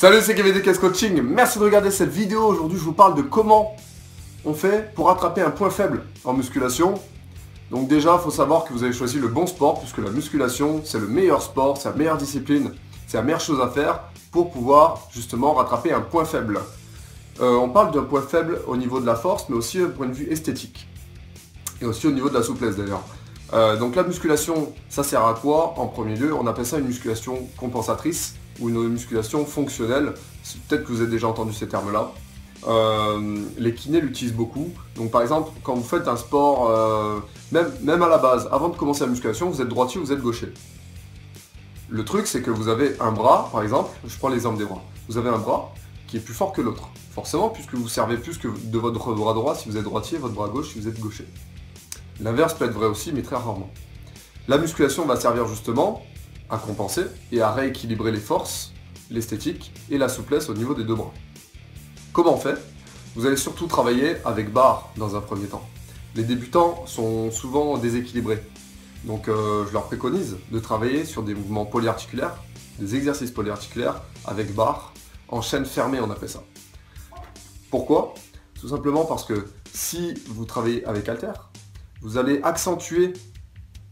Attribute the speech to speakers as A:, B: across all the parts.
A: Salut, c'est Kevin Coaching. Merci de regarder cette vidéo. Aujourd'hui, je vous parle de comment on fait pour attraper un point faible en musculation. Donc déjà, il faut savoir que vous avez choisi le bon sport, puisque la musculation, c'est le meilleur sport, c'est la meilleure discipline, c'est la meilleure chose à faire pour pouvoir justement rattraper un point faible. Euh, on parle d'un point faible au niveau de la force, mais aussi au point de vue esthétique. Et aussi au niveau de la souplesse d'ailleurs. Euh, donc la musculation, ça sert à quoi En premier lieu, on appelle ça une musculation compensatrice ou une musculation fonctionnelle. Peut-être que vous avez déjà entendu ces termes-là. Euh, les kinés l'utilisent beaucoup. Donc par exemple, quand vous faites un sport, euh, même, même à la base, avant de commencer la musculation, vous êtes droitier ou vous êtes gaucher. Le truc, c'est que vous avez un bras, par exemple, je prends l'exemple des bras. Vous avez un bras qui est plus fort que l'autre. Forcément, puisque vous servez plus que de votre bras droit si vous êtes droitier, votre bras gauche si vous êtes gaucher. L'inverse peut être vrai aussi, mais très rarement. La musculation va servir justement à compenser et à rééquilibrer les forces, l'esthétique et la souplesse au niveau des deux bras. Comment on fait? Vous allez surtout travailler avec barre dans un premier temps. Les débutants sont souvent déséquilibrés. Donc euh, je leur préconise de travailler sur des mouvements polyarticulaires, des exercices polyarticulaires avec barre, en chaîne fermée on appelle ça. Pourquoi? Tout simplement parce que si vous travaillez avec halter, vous allez accentuer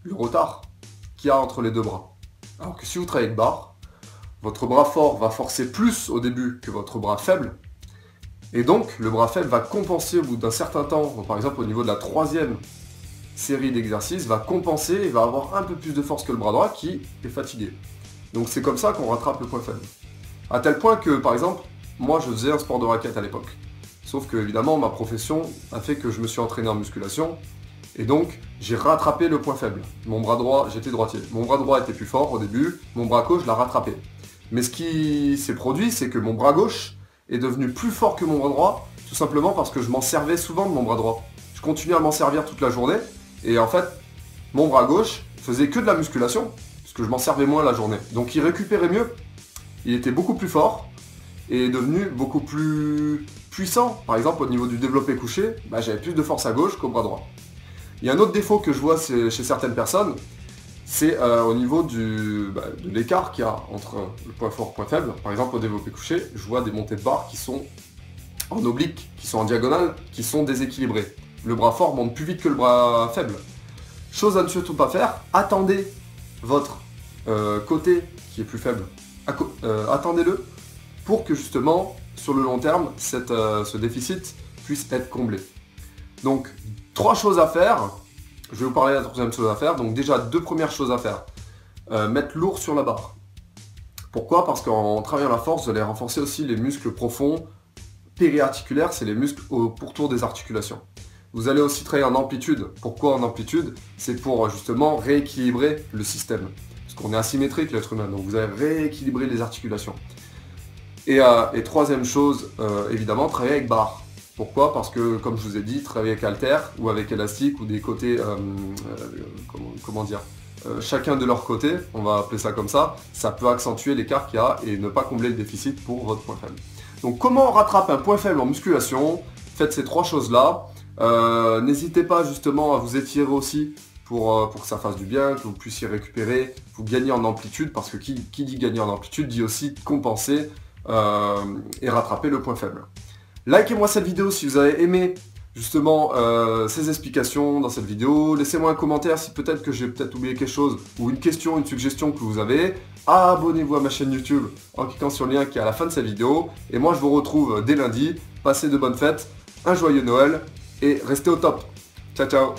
A: le retard qu'il y a entre les deux bras. Alors que si vous travaillez avec barre, votre bras fort va forcer plus au début que votre bras faible. Et donc, le bras faible va compenser au bout d'un certain temps, par exemple au niveau de la troisième série d'exercices, va compenser et va avoir un peu plus de force que le bras droit qui est fatigué. Donc c'est comme ça qu'on rattrape le point faible. À tel point que, par exemple, moi je faisais un sport de raquette à l'époque. Sauf que, évidemment, ma profession a fait que je me suis entraîné en musculation et donc, j'ai rattrapé le point faible. Mon bras droit, j'étais droitier. Mon bras droit était plus fort au début, mon bras gauche l'a rattrapé. Mais ce qui s'est produit, c'est que mon bras gauche est devenu plus fort que mon bras droit, tout simplement parce que je m'en servais souvent de mon bras droit. Je continuais à m'en servir toute la journée, et en fait, mon bras gauche faisait que de la musculation, parce que je m'en servais moins la journée. Donc il récupérait mieux, il était beaucoup plus fort, et est devenu beaucoup plus puissant. Par exemple, au niveau du développé couché, bah, j'avais plus de force à gauche qu'au bras droit. Il y a un autre défaut que je vois chez certaines personnes, c'est euh, au niveau bah, de l'écart qu'il y a entre le point fort et le point faible. Par exemple, au développé couché, je vois des montées de barre qui sont en oblique, qui sont en diagonale, qui sont déséquilibrées. Le bras fort monte plus vite que le bras faible. Chose à ne surtout pas faire, attendez votre euh, côté qui est plus faible. Euh, attendez-le pour que justement, sur le long terme, ce déficit puisse être comblé. Donc, trois choses à faire. Je vais vous parler de la troisième chose à faire. Donc déjà, deux premières choses à faire. Euh, mettre lourd sur la barre. Pourquoi? Parce qu'en travaillant la force, vous allez renforcer aussi les muscles profonds périarticulaires, c'est les muscles au pourtour des articulations. Vous allez aussi travailler en amplitude. Pourquoi en amplitude? C'est pour justement rééquilibrer le système. Parce qu'on est asymétrique l'être humain, donc vous allez rééquilibrer les articulations. Et, euh, troisième chose, euh, évidemment, travailler avec barre. Pourquoi? Parce que, comme je vous ai dit, travailler avec halter ou avec élastique ou des côtés, euh, euh, comment, dire, euh, chacun de leur côté, on va appeler ça comme ça, ça peut accentuer l'écart qu'il y a et ne pas combler le déficit pour votre point faible. Donc comment on rattrape un point faible en musculation? Faites ces trois choses-là. N'hésitez pas justement à vous étirer aussi pour, que ça fasse du bien, que vous puissiez récupérer, vous gagner en amplitude, parce que qui dit gagner en amplitude dit aussi compenser et rattraper le point faible. Likez-moi cette vidéo si vous avez aimé justement euh, ces explications dans cette vidéo. Laissez-moi un commentaire si peut-être que j'ai peut-être oublié quelque chose ou une question, une suggestion que vous avez. Abonnez-vous à ma chaîne YouTube en cliquant sur le lien qui est à la fin de cette vidéo. Et moi je vous retrouve dès lundi. Passez de bonnes fêtes, un joyeux Noël et restez au top. Ciao ciao